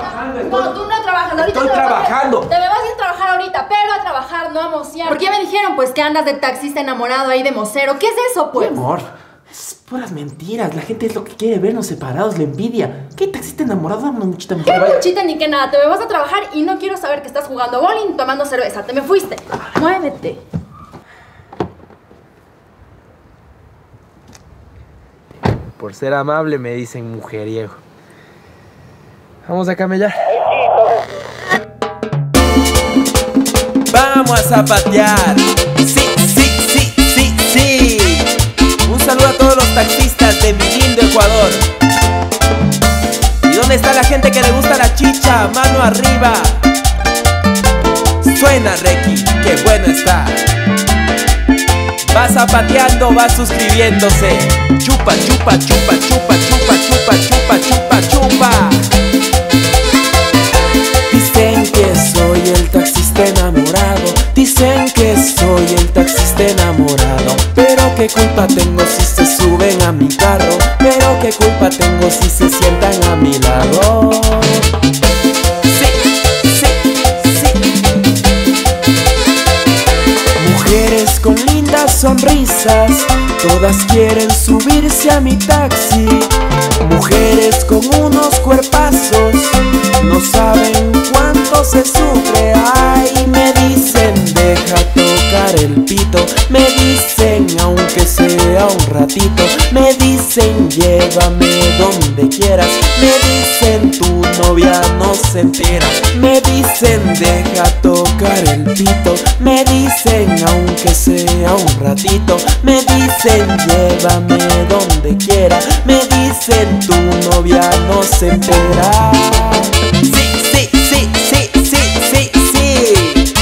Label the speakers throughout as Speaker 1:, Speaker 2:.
Speaker 1: trabajando.
Speaker 2: No, tú no trabajas. Ahorita
Speaker 1: Estoy trabajando.
Speaker 2: Te me vas a ir a trabajar ahorita, pero a trabajar, no a mocear. ¿Por qué me dijeron, pues, que andas de taxista enamorado ahí de mocero? ¿Qué es eso, pues?
Speaker 1: Amor, es puras mentiras. La gente es lo que quiere vernos separados, la envidia. ¿Qué taxista enamorado? Dame una muchita
Speaker 2: ¿Qué
Speaker 1: vaya.
Speaker 2: muchita ni qué nada? Te me vas a trabajar y no quiero saber que estás jugando bowling tomando cerveza. Te me fuiste. Muévete.
Speaker 1: Por ser amable me dicen mujeriego. Vamos a camellar. Vamos a zapatear. Sí, sí, sí, sí, sí. Un saludo a todos los taxistas de mi lindo Ecuador. ¿Y dónde está la gente que le gusta la chicha? Mano arriba. Suena, Reiki, qué bueno está. Va zapateando, va suscribiéndose. Chupa, chupa, chupa, chupa, qué culpa tengo si se suben a mi carro. Pero qué culpa tengo si se sientan a mi lado. Mujeres con lindas sonrisas, todas quieren subirse a mi taxi. Mujeres con unos cuerpazos, no saben cuánto se sufre. Ratito. Me dicen, llévame donde quieras. Me dicen, tu novia no se entera. Me dicen, deja tocar el pito. Me dicen, aunque sea un ratito. Me dicen, llévame donde quiera. Me dicen, tu novia no se entera. Sí, sí, sí, sí, sí, sí, sí.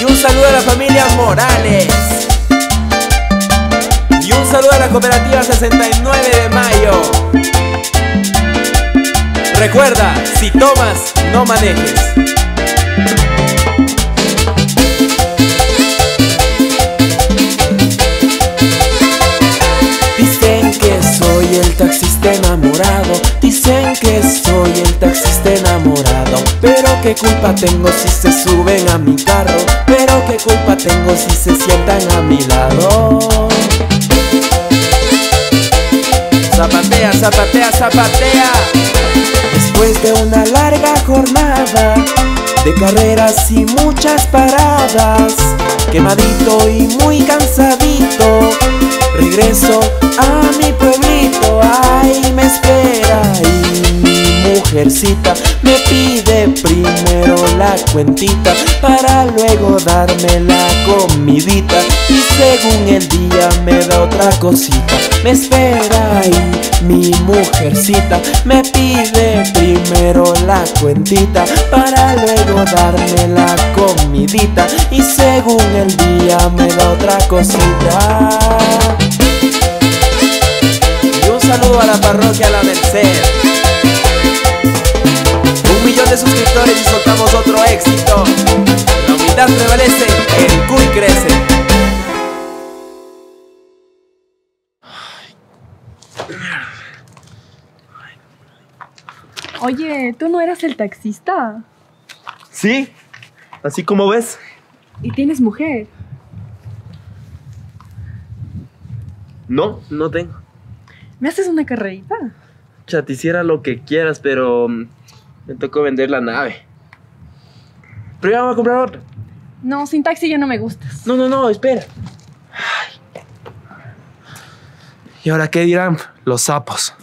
Speaker 1: Y un saludo a la familia Morales. Y un saludo a la cooperativa 69 de mayo. Recuerda, si tomas, no manejes. Dicen que soy el taxista enamorado. Dicen que soy el taxista enamorado. Pero qué culpa tengo si se suben a mi carro. Pero qué culpa tengo si se sientan a mi lado. Zapatea, zapatea. Después de una larga jornada de carreras y muchas paradas, quemadito y muy cansadito, regreso a mi pueblito. Mujercita me pide primero la cuentita para luego darme la comidita y según el día me da otra cosita. Me espera y mi mujercita me pide primero la cuentita para luego darme la comidita y según el día me da otra cosita. Y un saludo a la parroquia La Merced. De suscriptores y soltamos otro éxito. La humildad prevalece, el cuy crece.
Speaker 3: Oye, ¿tú no eras el taxista?
Speaker 1: Sí, así como ves.
Speaker 3: Y tienes mujer.
Speaker 1: No, no tengo.
Speaker 3: ¿Me haces una carrerita?
Speaker 1: Ya te hiciera lo que quieras, pero mm, me tocó vender la nave. Pero ya voy a comprar otra.
Speaker 3: No, sin taxi ya no me gustas.
Speaker 1: No, no, no, espera. Ay. ¿Y ahora qué dirán los sapos?